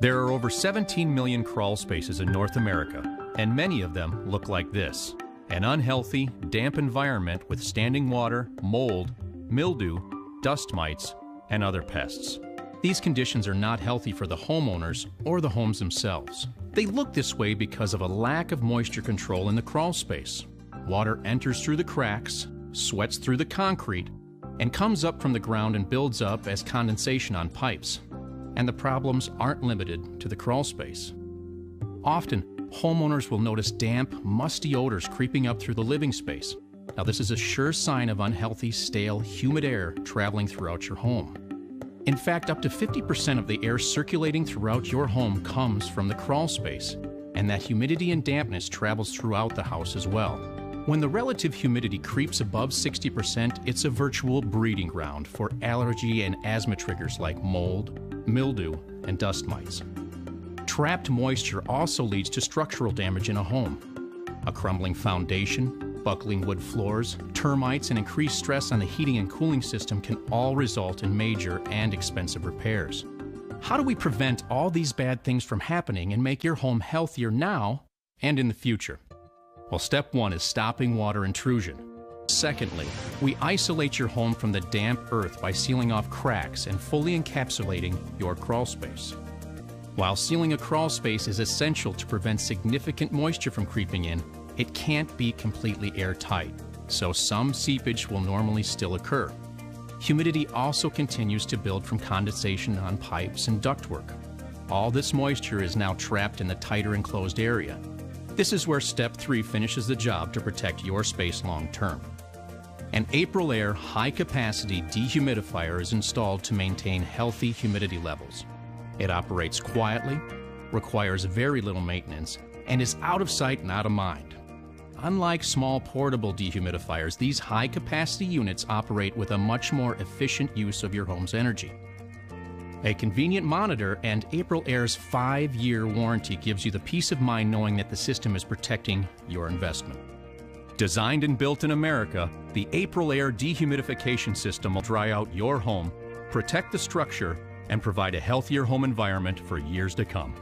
There are over 17 million crawl spaces in North America, and many of them look like this an unhealthy, damp environment with standing water, mold, mildew, dust mites, and other pests. These conditions are not healthy for the homeowners or the homes themselves. They look this way because of a lack of moisture control in the crawl space. Water enters through the cracks, sweats through the concrete, and comes up from the ground and builds up as condensation on pipes. And the problems aren't limited to the crawl space. Often, homeowners will notice damp, musty odors creeping up through the living space. Now, this is a sure sign of unhealthy, stale, humid air traveling throughout your home. In fact, up to 50% of the air circulating throughout your home comes from the crawl space, and that humidity and dampness travels throughout the house as well. When the relative humidity creeps above 60%, it's a virtual breeding ground for allergy and asthma triggers like mold, mildew, and dust mites. Trapped moisture also leads to structural damage in a home. A crumbling foundation, buckling wood floors, termites, and increased stress on the heating and cooling system can all result in major and expensive repairs. How do we prevent all these bad things from happening and make your home healthier now and in the future? Well, step one is stopping water intrusion. Secondly, we isolate your home from the damp earth by sealing off cracks and fully encapsulating your crawl space. While sealing a crawl space is essential to prevent significant moisture from creeping in, it can't be completely airtight, so some seepage will normally still occur. Humidity also continues to build from condensation on pipes and ductwork. All this moisture is now trapped in the tighter enclosed area. This is where step three finishes the job to protect your space long term. An Aprilaire high capacity dehumidifier is installed to maintain healthy humidity levels. It operates quietly, requires very little maintenance, and is out of sight and out of mind. Unlike small portable dehumidifiers, these high capacity units operate with a much more efficient use of your home's energy. A convenient monitor and Aprilaire's five year warranty gives you the peace of mind knowing that the system is protecting your investment. Designed and built in America, the April Air dehumidification system will dry out your home, protect the structure, and provide a healthier home environment for years to come.